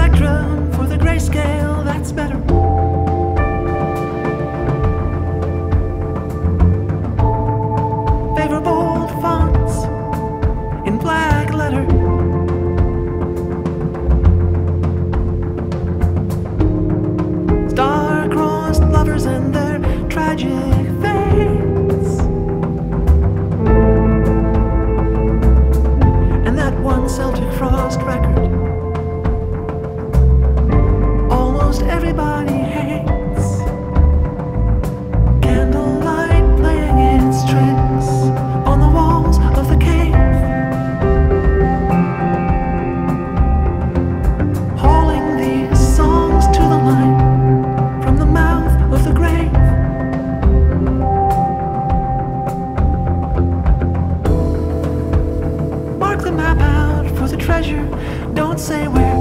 spectrum for the grayscale, that's better. don't say where.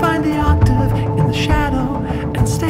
Find the octave in the shadow and stay.